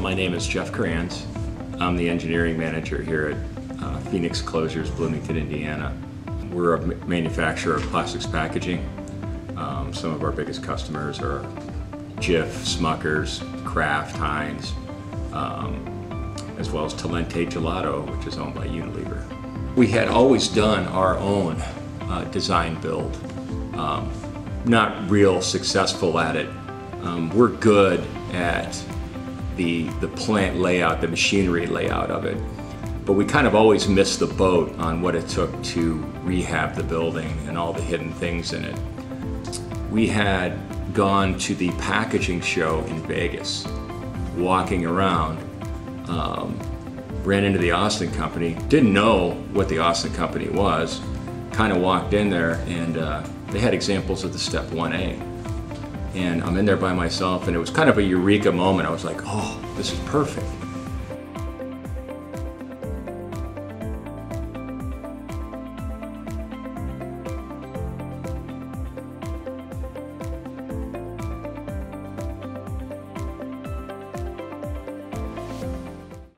My name is Jeff Kranz. I'm the engineering manager here at uh, Phoenix Closures, Bloomington, Indiana. We're a manufacturer of plastics packaging. Um, some of our biggest customers are Jif, Smuckers, Kraft, Heinz, um, as well as Talenti Gelato, which is owned by Unilever. We had always done our own uh, design build. Um, not real successful at it. Um, we're good at the, the plant layout, the machinery layout of it. But we kind of always missed the boat on what it took to rehab the building and all the hidden things in it. We had gone to the packaging show in Vegas, walking around, um, ran into the Austin Company, didn't know what the Austin Company was, kind of walked in there and uh, they had examples of the Step 1A. And I'm in there by myself and it was kind of a eureka moment. I was like, oh, this is perfect.